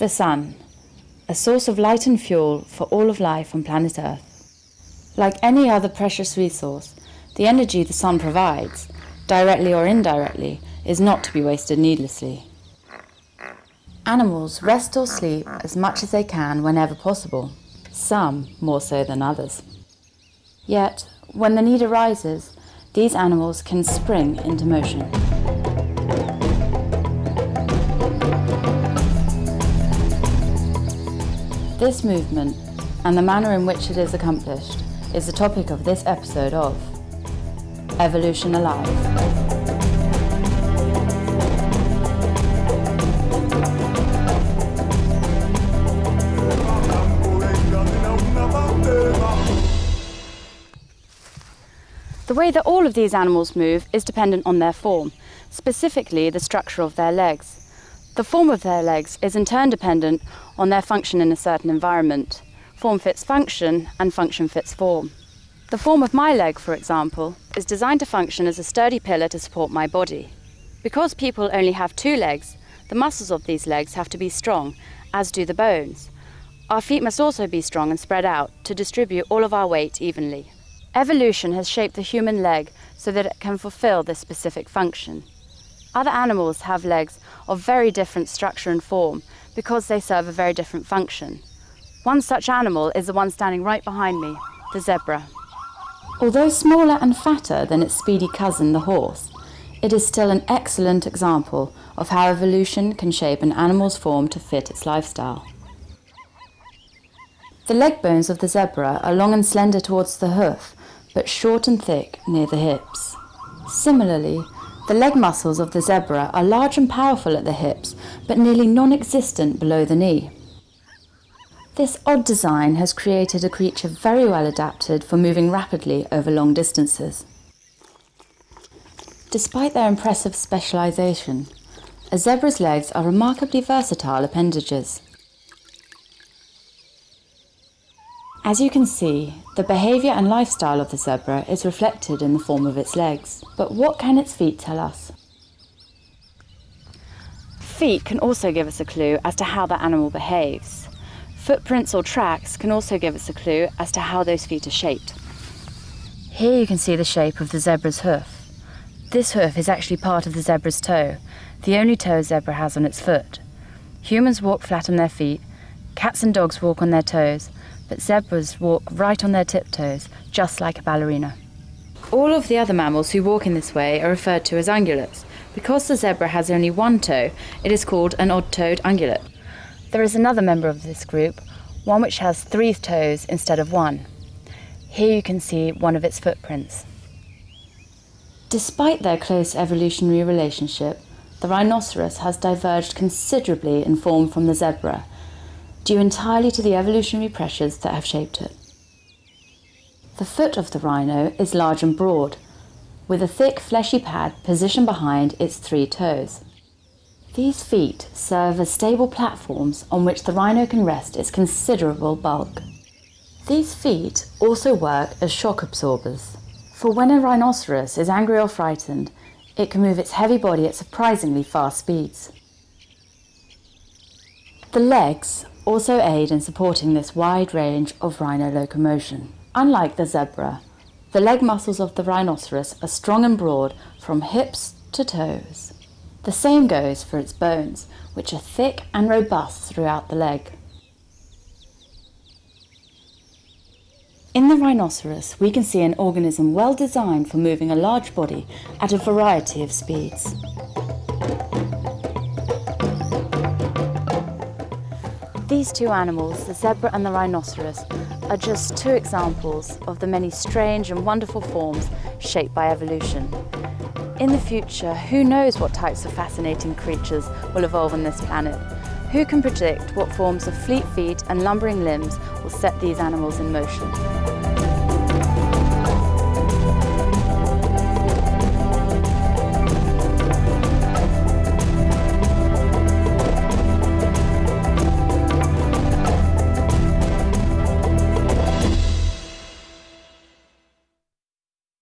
The Sun, a source of light and fuel for all of life on planet Earth. Like any other precious resource, the energy the Sun provides, directly or indirectly, is not to be wasted needlessly. Animals rest or sleep as much as they can whenever possible, some more so than others. Yet, when the need arises, these animals can spring into motion. This movement, and the manner in which it is accomplished, is the topic of this episode of Evolution Alive. The way that all of these animals move is dependent on their form, specifically the structure of their legs. The form of their legs is in turn dependent on their function in a certain environment. Form fits function, and function fits form. The form of my leg, for example, is designed to function as a sturdy pillar to support my body. Because people only have two legs, the muscles of these legs have to be strong, as do the bones. Our feet must also be strong and spread out to distribute all of our weight evenly. Evolution has shaped the human leg so that it can fulfill this specific function. Other animals have legs of very different structure and form because they serve a very different function. One such animal is the one standing right behind me, the zebra. Although smaller and fatter than its speedy cousin, the horse, it is still an excellent example of how evolution can shape an animal's form to fit its lifestyle. The leg bones of the zebra are long and slender towards the hoof, but short and thick near the hips. Similarly, the leg muscles of the zebra are large and powerful at the hips, but nearly non existent below the knee. This odd design has created a creature very well adapted for moving rapidly over long distances. Despite their impressive specialization, a zebra's legs are remarkably versatile appendages. As you can see, the behaviour and lifestyle of the zebra is reflected in the form of its legs. But what can its feet tell us? Feet can also give us a clue as to how the animal behaves. Footprints or tracks can also give us a clue as to how those feet are shaped. Here you can see the shape of the zebra's hoof. This hoof is actually part of the zebra's toe, the only toe a zebra has on its foot. Humans walk flat on their feet, cats and dogs walk on their toes, but zebras walk right on their tiptoes, just like a ballerina. All of the other mammals who walk in this way are referred to as ungulates. Because the zebra has only one toe, it is called an odd-toed ungulate. There is another member of this group, one which has three toes instead of one. Here you can see one of its footprints. Despite their close evolutionary relationship, the rhinoceros has diverged considerably in form from the zebra, due entirely to the evolutionary pressures that have shaped it. The foot of the rhino is large and broad, with a thick fleshy pad positioned behind its three toes. These feet serve as stable platforms on which the rhino can rest its considerable bulk. These feet also work as shock absorbers, for when a rhinoceros is angry or frightened, it can move its heavy body at surprisingly fast speeds. The legs also aid in supporting this wide range of rhino locomotion. Unlike the zebra, the leg muscles of the rhinoceros are strong and broad from hips to toes. The same goes for its bones, which are thick and robust throughout the leg. In the rhinoceros, we can see an organism well designed for moving a large body at a variety of speeds. These two animals, the zebra and the rhinoceros, are just two examples of the many strange and wonderful forms shaped by evolution. In the future, who knows what types of fascinating creatures will evolve on this planet? Who can predict what forms of fleet feet and lumbering limbs will set these animals in motion?